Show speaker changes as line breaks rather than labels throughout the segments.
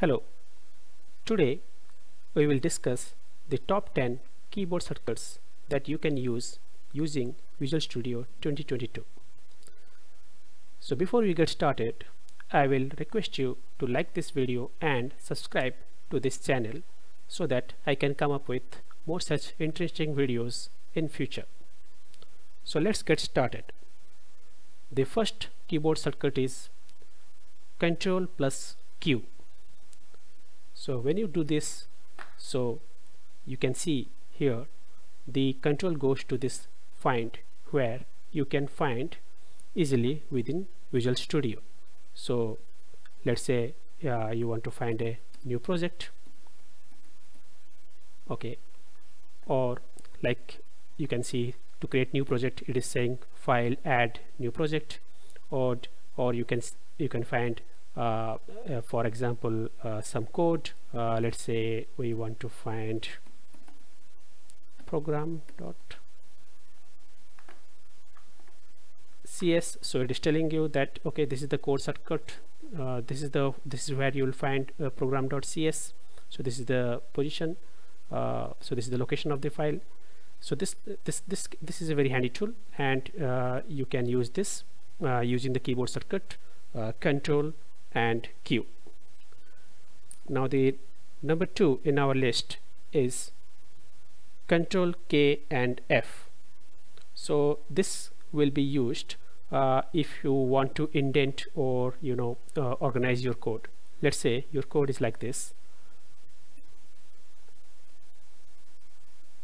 Hello, today we will discuss the top 10 keyboard shortcuts that you can use using Visual Studio 2022. So before we get started, I will request you to like this video and subscribe to this channel so that I can come up with more such interesting videos in future. So let's get started. The first keyboard shortcut is Control plus Q. So when you do this, so you can see here the control goes to this find where you can find easily within Visual Studio. So let's say uh, you want to find a new project. Okay. Or like you can see to create new project it is saying file add new project. Or or you can you can find for example uh, some code. Uh, let's say we want to find program dot cs. So it is telling you that okay this is the code shortcut. Uh, this is the this is where you will find uh, program dot cs. So this is the position. Uh, so this is the location of the file. So this this this this is a very handy tool and uh, you can use this uh, using the keyboard shortcut uh, control and q. Now the number two in our list is control k and f. So this will be used uh, if you want to indent or you know uh, organize your code. Let's say your code is like this.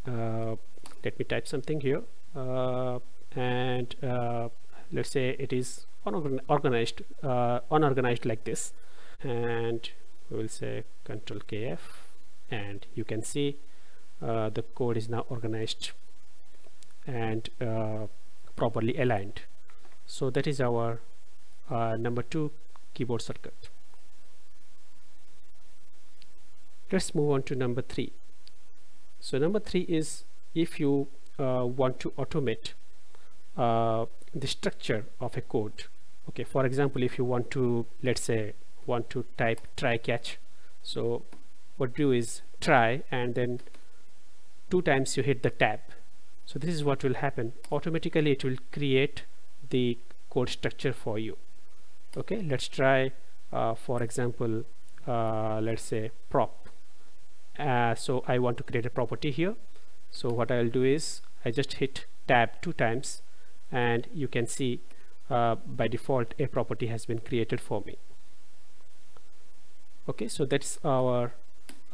Uh, let me type something here. Uh, and uh, let's say it is unorganized uh, unorganized like this. And we will say control kf and you can see the code is now organized and properly aligned. So that is our uh, number two keyboard shortcut. Let's move on to number three. So number three is if you uh, want to automate uh, the structure of a code okay for example if you want to let's say want to type try catch. So what do is try and then two times you hit the tab. So this is what will happen. Automatically it will create the code structure for you. Okay let's try uh, for example uh, let's say prop. Uh, so I want to create a property here. So what I'll do is I just hit tab two times and you can see uh, by default a property has been created for me. Okay so that's our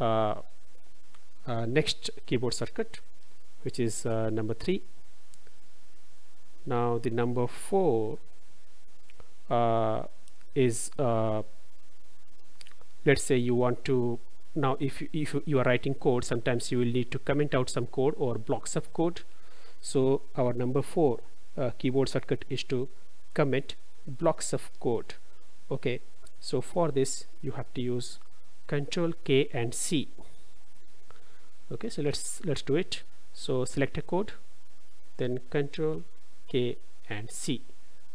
uh, uh, next keyboard shortcut which is number three. Now the number four uh, is uh, let's say you want to now if you, if you are writing code sometimes you will need to comment out some code or blocks of code. So our number four uh, keyboard shortcut is to comment blocks of code. Okay so for this you have to use control K and C. Okay so let's let's do it. So select a code then control K and C.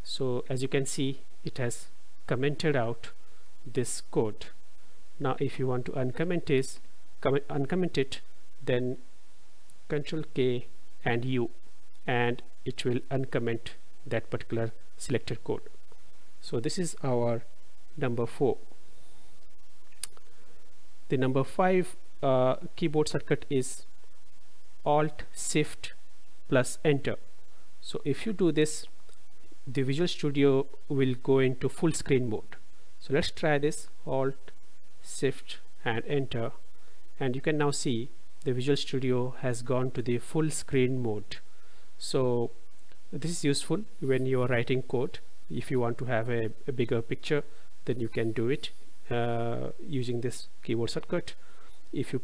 So as you can see it has commented out this code. Now if you want to uncomment this uncomment it then control K and U and it will uncomment that particular selected code. So this is our number four. The number five uh, keyboard shortcut is alt shift plus enter. So if you do this the Visual Studio will go into full screen mode. So let's try this alt shift and enter. And you can now see the Visual Studio has gone to the full screen mode. So this is useful when you are writing code. If you want to have a, a bigger picture then you can do it uh, using this keyboard shortcut. If you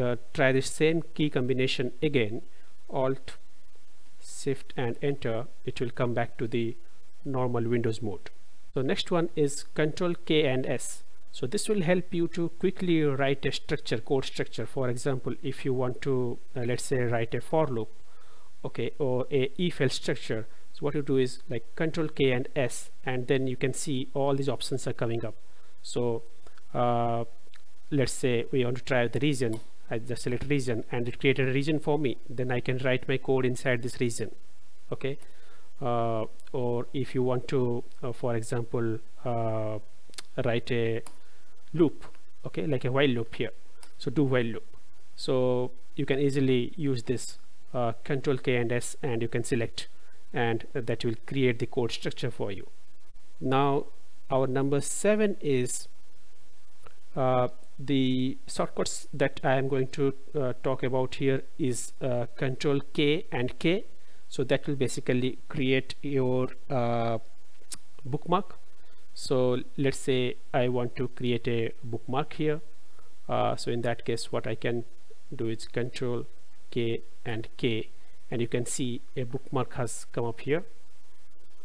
uh, try the same key combination again alt shift and enter it will come back to the normal windows mode. So next one is control k and s. So this will help you to quickly write a structure code structure. For example if you want to uh, let's say write a for loop okay or a if structure. So what you do is like control k and s and then you can see all these options are coming up. So uh, let's say we want to try the region. I just select region and it created a region for me. Then I can write my code inside this region okay? Uh, or if you want to uh, for example uh, write a loop okay? Like a while loop here. So do while loop. So you can easily use this uh, control K and S and you can select and that will create the code structure for you. Now our number seven is uh, the shortcuts that I am going to uh, talk about here is uh, control K and K. So that will basically create your uh, bookmark. So let's say I want to create a bookmark here. Uh, so in that case what I can do is control K and K. And you can see a bookmark has come up here.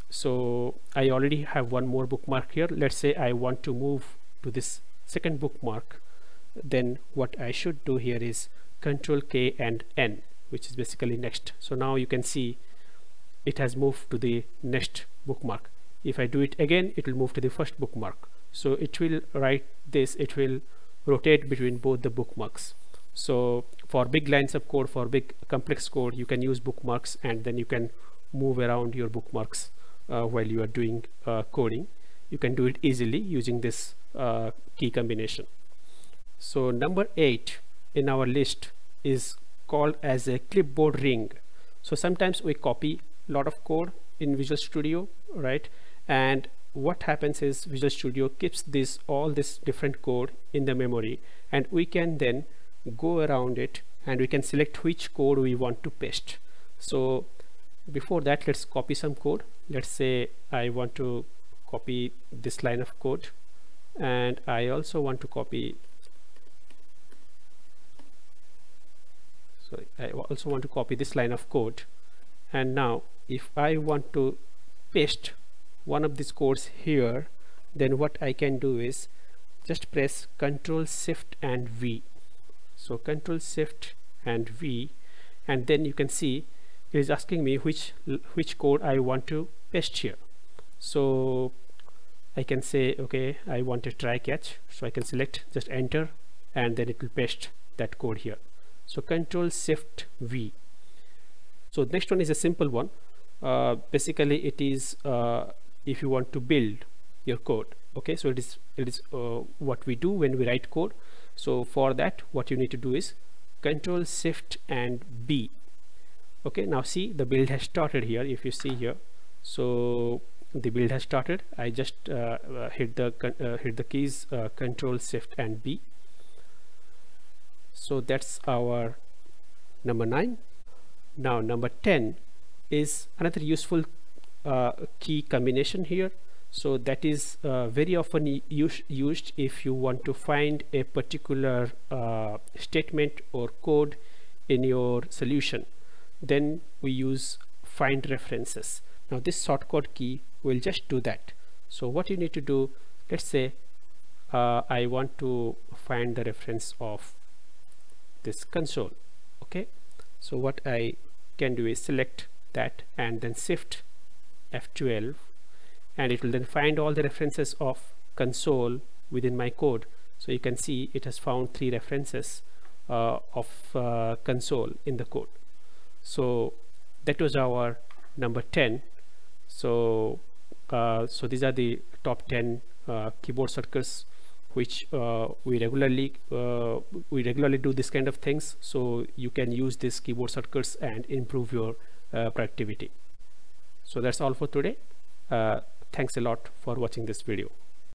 So I already have one more bookmark here. Let's say I want to move to this second bookmark. Then what I should do here is control K and N which is basically next. So now you can see it has moved to the next bookmark. If I do it again it will move to the first bookmark. So it will write this it will rotate between both the bookmarks. So for big lines of code for big complex code you can use bookmarks and then you can move around your bookmarks uh, while you are doing uh, coding. You can do it easily using this uh, key combination. So number eight in our list is called as a clipboard ring. So sometimes we copy a lot of code in Visual Studio right? And what happens is Visual Studio keeps this all this different code in the memory and we can then go around it and we can select which code we want to paste. So before that let's copy some code. Let's say I want to copy this line of code and I also want to copy sorry I also want to copy this line of code. And now if I want to paste one of these codes here then what I can do is just press Ctrl Shift and V so control Shift and V and then you can see it is asking me which which code I want to paste here. So I can say okay I want a try catch. So I can select just enter and then it will paste that code here. So control Shift V. So next one is a simple one. Uh, basically it is uh, if you want to build your code okay? So it is it is uh, what we do when we write code so for that what you need to do is control shift and B. Okay now see the build has started here if you see here. So the build has started. I just uh, uh, hit the uh, hit the keys uh, control shift and B. So that's our number 9 now number 10 is another useful uh, key combination here so that is uh, very often used if you want to find a particular uh, statement or code in your solution. Then we use find references. Now this shortcut key will just do that. So what you need to do let's say uh, I want to find the reference of this console okay? So what I can do is select that and then shift F12 and it will then find all the references of console within my code. So you can see it has found three references uh, of uh, console in the code. So that was our number 10 so uh, so these are the top 10 uh, keyboard shortcuts which uh, we regularly uh, we regularly do this kind of things. So you can use these keyboard shortcuts and improve your productivity. So that's all for today thanks a lot for watching this video